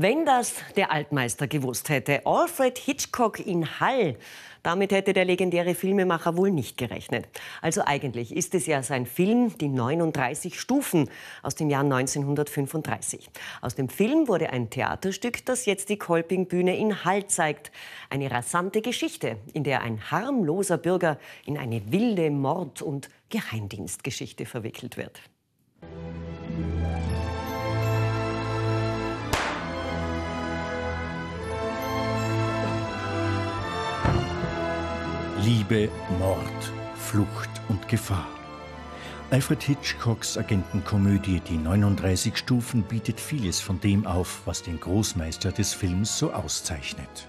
Wenn das der Altmeister gewusst hätte, Alfred Hitchcock in Hall, damit hätte der legendäre Filmemacher wohl nicht gerechnet. Also eigentlich ist es ja sein Film Die 39 Stufen aus dem Jahr 1935. Aus dem Film wurde ein Theaterstück, das jetzt die Kolpingbühne in Hall zeigt. Eine rasante Geschichte, in der ein harmloser Bürger in eine wilde Mord- und Geheimdienstgeschichte verwickelt wird. Liebe, Mord, Flucht und Gefahr. Alfred Hitchcocks Agentenkomödie Die 39 Stufen bietet vieles von dem auf, was den Großmeister des Films so auszeichnet.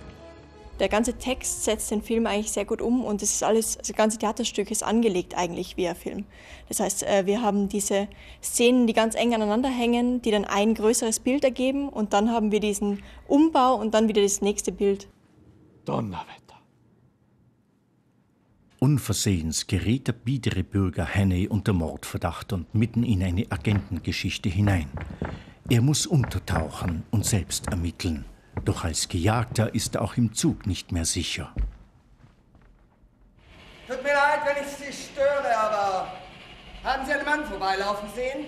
Der ganze Text setzt den Film eigentlich sehr gut um und es ist alles, das ganze Theaterstück ist angelegt eigentlich wie ein Film. Das heißt, äh, wir haben diese Szenen, die ganz eng aneinander hängen, die dann ein größeres Bild ergeben und dann haben wir diesen Umbau und dann wieder das nächste Bild. Donnerwetter. Unversehens gerät der biedere Bürger Hannay unter Mordverdacht und mitten in eine Agentengeschichte hinein. Er muss untertauchen und selbst ermitteln. Doch als Gejagter ist er auch im Zug nicht mehr sicher. Tut mir leid, wenn ich Sie störe, aber haben Sie einen Mann vorbeilaufen sehen?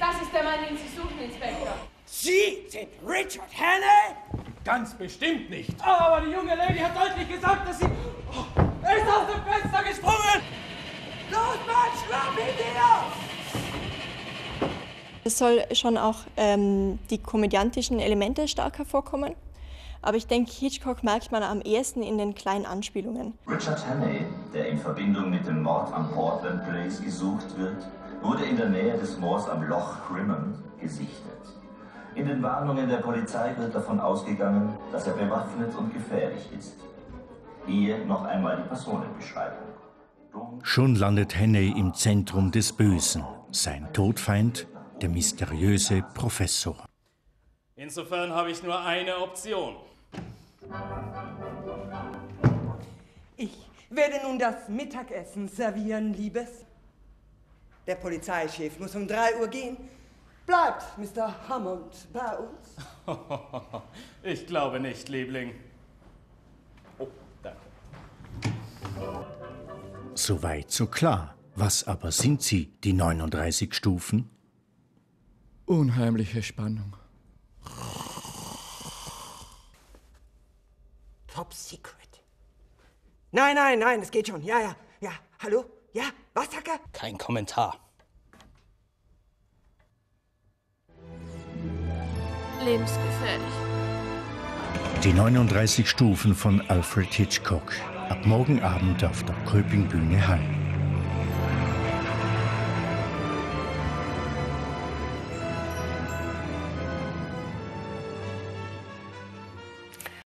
Das ist der Mann, den Sie suchen, Inspektor. Sie sind Richard Hannay? Ganz bestimmt nicht. Aber die junge Lady hat deutlich gesagt, dass sie. Oh, er ist aus dem Fenster gesprungen! Los, Mann, schnapp ihn dir! Es soll schon auch ähm, die komödiantischen Elemente stark hervorkommen. Aber ich denke, Hitchcock merkt man am ehesten in den kleinen Anspielungen. Richard Hannay, der in Verbindung mit dem Mord am Portland Place gesucht wird, wurde in der Nähe des Moors am Loch Crimond gesichtet. In den Warnungen der Polizei wird davon ausgegangen, dass er bewaffnet und gefährlich ist. Hier noch einmal die Personenbeschreibung. Schon landet Henney im Zentrum des Bösen. Sein Todfeind, der mysteriöse Professor. Insofern habe ich nur eine Option. Ich werde nun das Mittagessen servieren, Liebes. Der Polizeichef muss um 3 Uhr gehen. Bleibt Mr. Hammond bei uns? ich glaube nicht, Liebling. Oh, danke. Soweit so klar. Was aber sind sie, die 39 Stufen? Unheimliche Spannung. Top Secret. Nein, nein, nein, es geht schon. Ja, ja, ja. Hallo? Ja, was, Hacker? Kein Kommentar. Lebensgefährlich. Die 39 Stufen von Alfred Hitchcock. Ab morgen Abend auf der Kolpingbühne Hall.